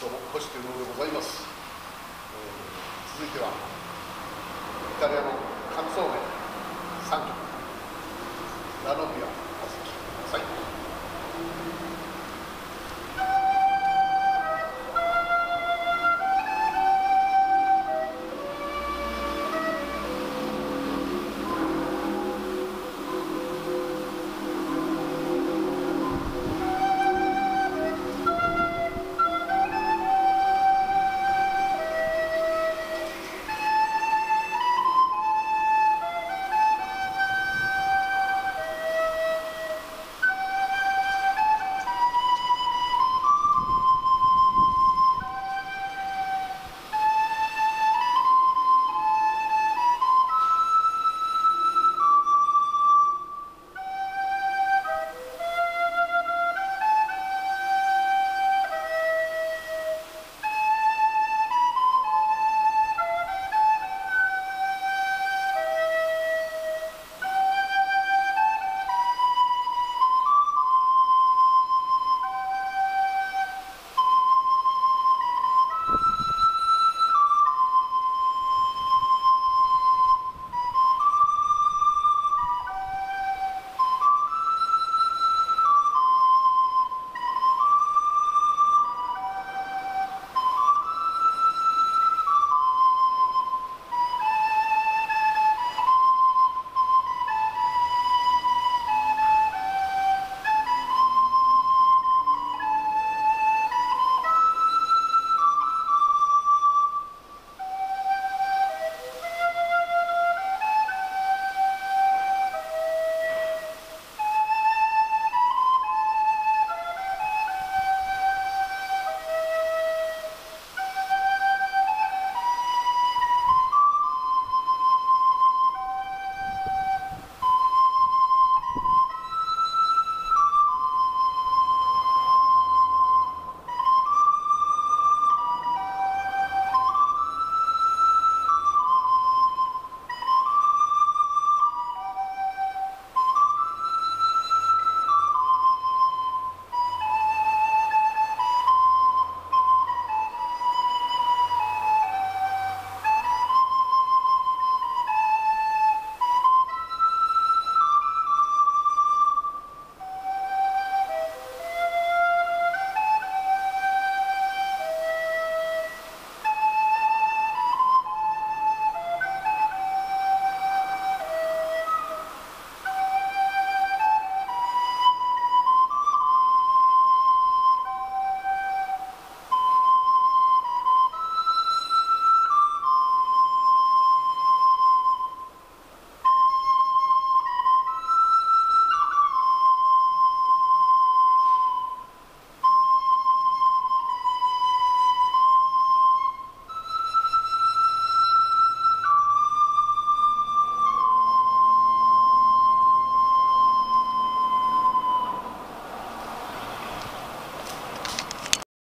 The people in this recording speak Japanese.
今日も星天皇でございます、えー、続いてはイタリアの